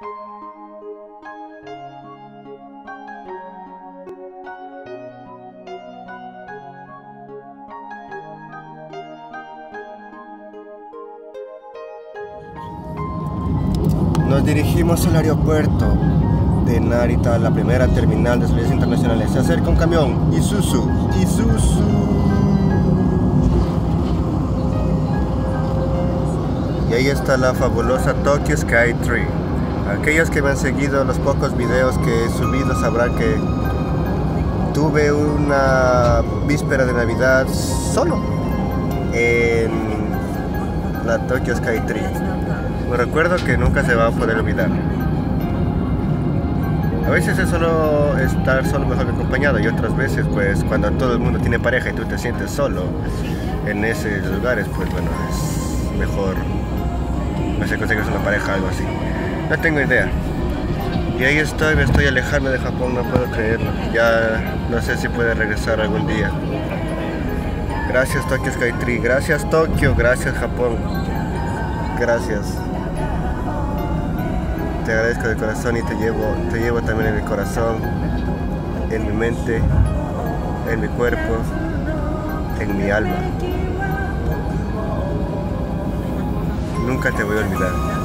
Nos dirigimos al aeropuerto de Narita, la primera terminal de salidas internacionales. Se acerca un camión, Isuzu, Isuzu. Y ahí está la fabulosa Tokyo Sky Tree. Aquellos que me han seguido los pocos videos que he subido sabrán que tuve una víspera de Navidad solo en la Tokyo Sky Tree. Me recuerdo que nunca se va a poder olvidar. A veces es solo estar solo mejor que acompañado y otras veces pues cuando todo el mundo tiene pareja y tú te sientes solo en esos lugares pues bueno es mejor no sé una pareja algo así. No tengo idea. Y ahí estoy, me estoy alejando de Japón, no puedo creerlo. Ya no sé si puede regresar algún día. Gracias Tokyo Skytree, gracias Tokio, gracias Japón. Gracias. Te agradezco de corazón y te llevo, te llevo también en el corazón, en mi mente, en mi cuerpo, en mi alma. Nunca te voy a olvidar.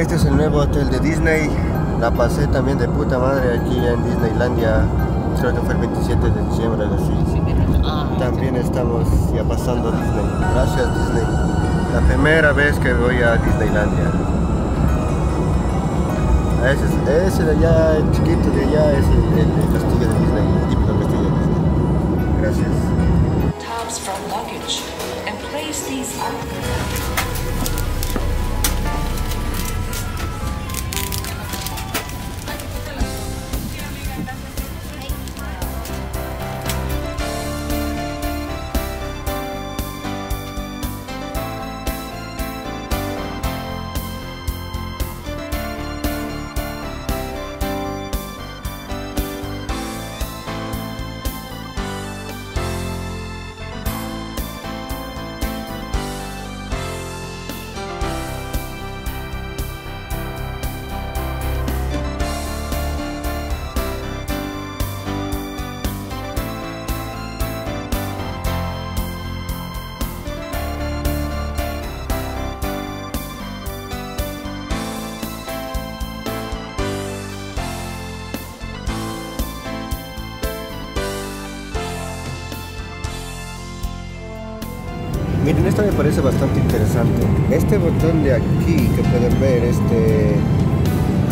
Este es el nuevo hotel de Disney. La pasé también de puta madre aquí en Disneylandia. Creo que fue el 27 de diciembre, algo así. También estamos ya pasando Disney. Gracias Disney. La primera vez que voy a Disneylandia. Ese, ese de allá, el chiquito de allá, es el, el, el castillo de Disney, el típico castillo de Disney. Gracias. tabs from luggage and place these Miren, esto me parece bastante interesante. Este botón de aquí que pueden ver, este,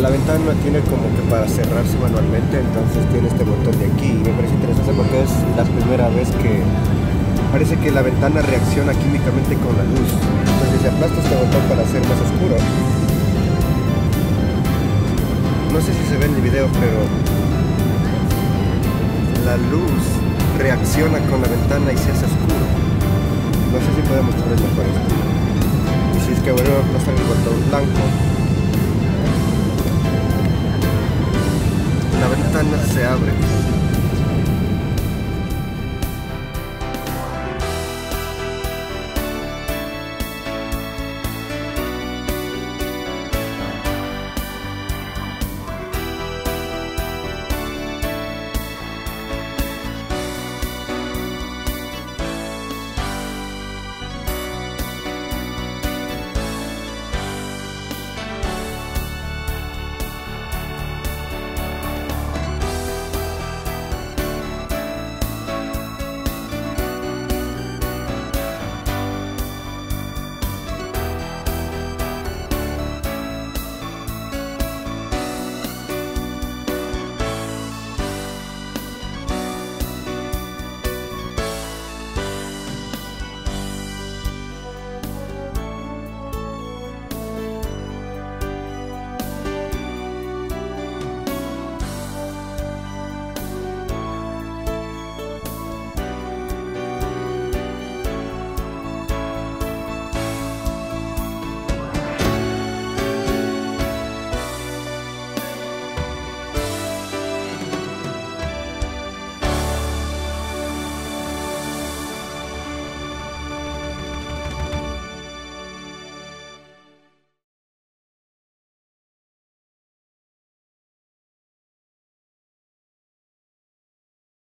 la ventana tiene como que para cerrarse manualmente, entonces tiene este botón de aquí. Me parece interesante porque es la primera vez que parece que la ventana reacciona químicamente con la luz. Entonces se aplasta este botón para hacer más oscuro. No sé si se ve en el video, pero la luz reacciona con la ventana y se hace oscuro. No sé si podemos mostrarles mejor esto. Y si es que vuelvo a aplastar el botón blanco, la ventana se abre.